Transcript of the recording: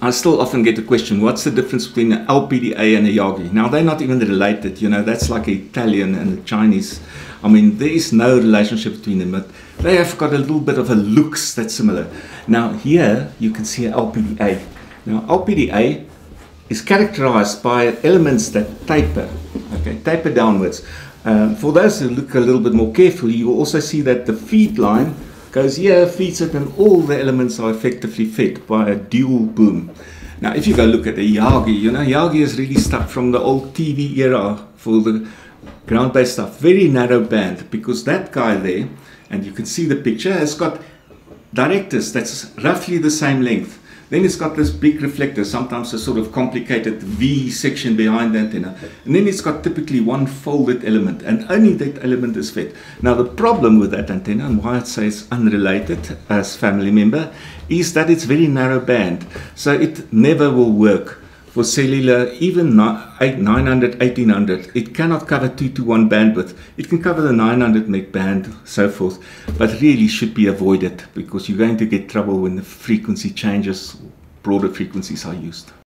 I still often get the question, what's the difference between an LPDA and a Yagi? Now, they're not even related, you know, that's like Italian and the Chinese. I mean, there is no relationship between them, but they have got a little bit of a looks that's similar. Now, here you can see an LPDA. Now, LPDA is characterized by elements that taper, okay, taper downwards. Um, for those who look a little bit more carefully, you will also see that the feed line goes here, feeds it, and all the elements are effectively fed by a dual boom. Now, if you go look at the Yagi, you know, Yagi is really stuck from the old TV era for the ground-based stuff. Very narrow band, because that guy there, and you can see the picture, has got directors that's roughly the same length. Then it's got this big reflector, sometimes a sort of complicated V section behind the antenna. And then it's got typically one folded element, and only that element is fed. Now, the problem with that antenna, and why it says unrelated as family member, is that it's very narrow band. So it never will work for cellular, even 900, 1800, it cannot cover 2 to 1 bandwidth. It can cover the 900 meg band, so forth, but really should be avoided because you're going to get trouble when the frequency changes, broader frequencies are used.